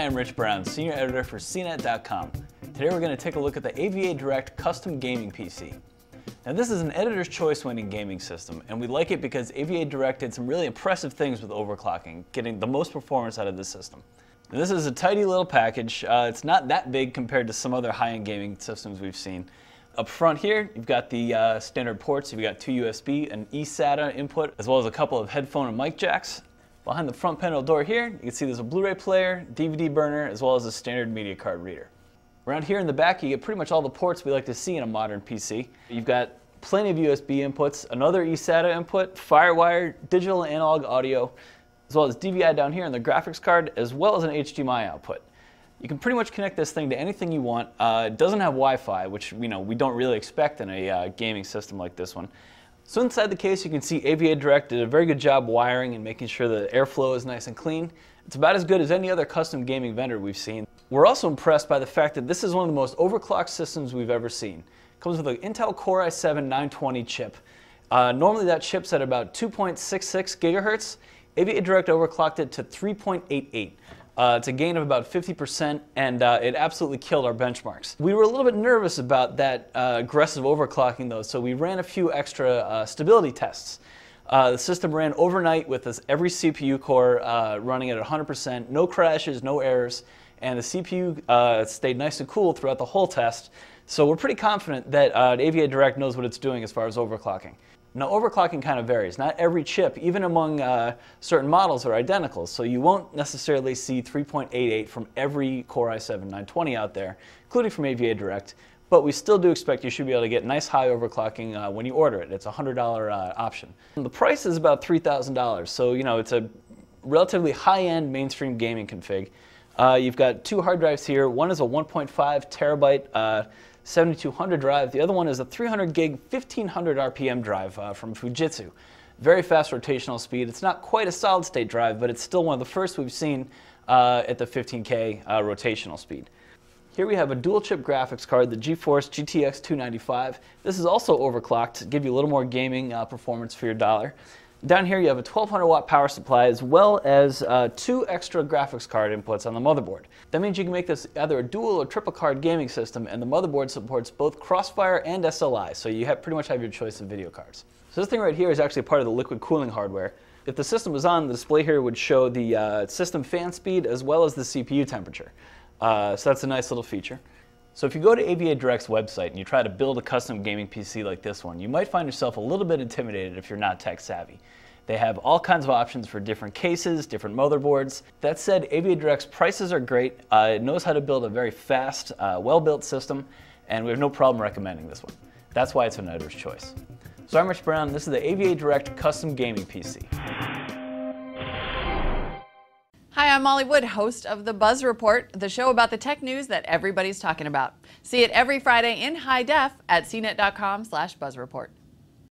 Hi, I'm Rich Brown, Senior Editor for CNET.com. Today we're going to take a look at the AVA Direct Custom Gaming PC. Now this is an editor's choice winning gaming system, and we like it because AVA Direct did some really impressive things with overclocking, getting the most performance out of this system. Now, this is a tidy little package. Uh, it's not that big compared to some other high-end gaming systems we've seen. Up front here, you've got the uh, standard ports. You've got two USB, an eSATA input, as well as a couple of headphone and mic jacks. Behind the front panel door here, you can see there's a Blu-ray player, DVD burner, as well as a standard media card reader. Around here in the back, you get pretty much all the ports we like to see in a modern PC. You've got plenty of USB inputs, another eSATA input, FireWire, digital and analog audio, as well as DVI down here on the graphics card, as well as an HDMI output. You can pretty much connect this thing to anything you want. Uh, it doesn't have Wi-Fi, which you know we don't really expect in a uh, gaming system like this one. So inside the case, you can see AVA Direct did a very good job wiring and making sure the airflow is nice and clean. It's about as good as any other custom gaming vendor we've seen. We're also impressed by the fact that this is one of the most overclocked systems we've ever seen. It comes with an Intel Core i7 920 chip. Uh, normally that chip's at about 2.66 gigahertz. AVA Direct overclocked it to 3.88. Uh, it's a gain of about 50%, and uh, it absolutely killed our benchmarks. We were a little bit nervous about that uh, aggressive overclocking, though, so we ran a few extra uh, stability tests. Uh, the system ran overnight with this, every CPU core uh, running at 100%, no crashes, no errors, and the CPU stayed nice and cool throughout the whole test. So we're pretty confident that AVA Direct knows what it's doing as far as overclocking. Now overclocking kind of varies. Not every chip, even among uh, certain models, are identical. So you won't necessarily see 3.88 from every Core i7 920 out there, including from AVA Direct. But we still do expect you should be able to get nice high overclocking uh, when you order it. It's a $100 uh, option. And the price is about $3,000. So, you know, it's a relatively high-end mainstream gaming config. Uh, you've got two hard drives here. One is a 1.5 terabyte uh, 7200 drive. The other one is a 300 gig 1500 RPM drive uh, from Fujitsu. Very fast rotational speed. It's not quite a solid state drive, but it's still one of the first we've seen uh, at the 15K uh, rotational speed. Here we have a dual chip graphics card, the GeForce GTX 295. This is also overclocked to give you a little more gaming uh, performance for your dollar. Down here you have a 1200 watt power supply as well as uh, two extra graphics card inputs on the motherboard. That means you can make this either a dual or triple card gaming system and the motherboard supports both Crossfire and SLI, so you have, pretty much have your choice of video cards. So this thing right here is actually part of the liquid cooling hardware. If the system was on, the display here would show the uh, system fan speed as well as the CPU temperature. Uh, so that's a nice little feature. So if you go to AVA Direct's website and you try to build a custom gaming PC like this one, you might find yourself a little bit intimidated if you're not tech savvy. They have all kinds of options for different cases, different motherboards. That said, AVA Direct's prices are great. Uh, it knows how to build a very fast, uh, well-built system, and we have no problem recommending this one. That's why it's an editor's choice. So I'm Rich Brown, this is the AVA Direct Custom Gaming PC. I'm Molly Wood, host of The Buzz Report, the show about the tech news that everybody's talking about. See it every Friday in high def at cnet.com slash buzzreport.